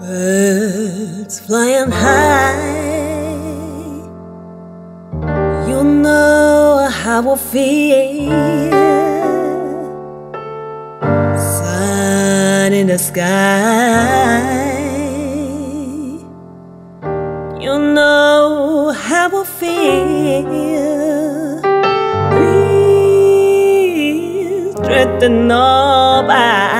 Birds flying high, you know how I feel. Sun in the sky, you know how I feel. Breeze drifting all by,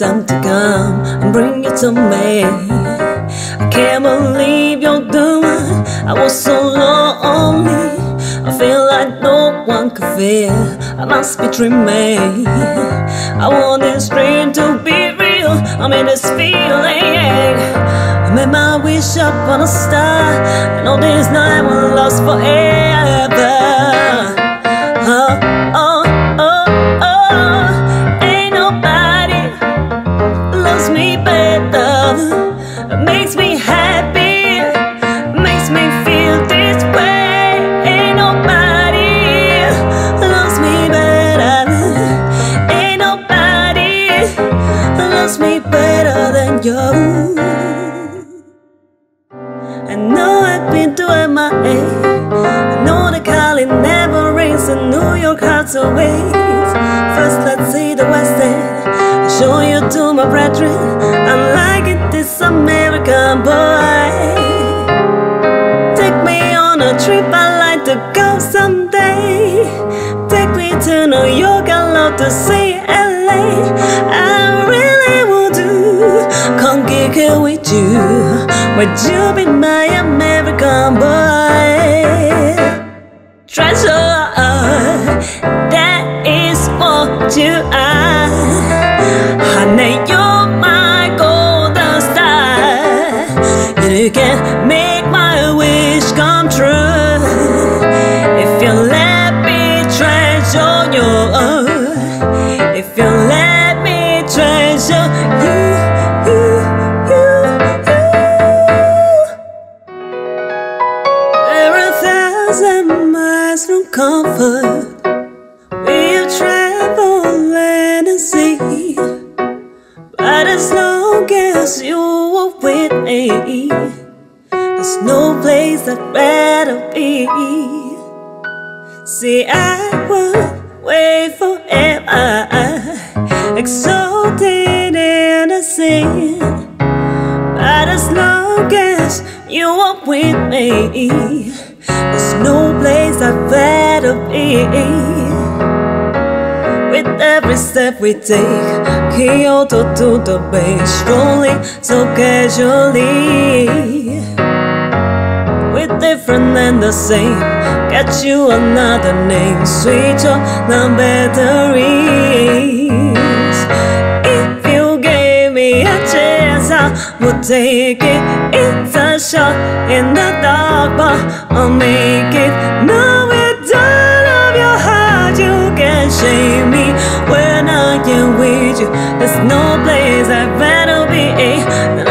Time to come and bring you to me. I can't believe you're the one. I was so lonely. I feel like no one could feel. I must be dreaming. I want this dream to be real. I'm in this feeling. I made my wish up on a star. I know this night will last forever. You. I know I've been to MIA. I know the Cali never rains and New York hearts away. First, let's see the West End. I'll show you to my brethren. I'm liking this American boy. Take me on a trip, I'd like to go someday. Take me to New York, I'd love to see LA. Would you be my American boy? Treasure, that is what you are. Honey, you're my golden star. You can make my wish come true if you let me treasure you. If you let me treasure you, miles from comfort. We'll travel land and sea. But as long as you are with me, there's no place I'd rather be. See, I would wait forever, exalted in the sea. But as long as you are with me, there's no place I'd rather be. With every step we take, Kyoto to the bay, strolling so casually. We're different and the same. Get you another name, switch on the batteries. Take it. It's a shot in the dark, but I'll make it. No, it's all of your heart. You can't shame me when I am with you. There's no place I'd rather be.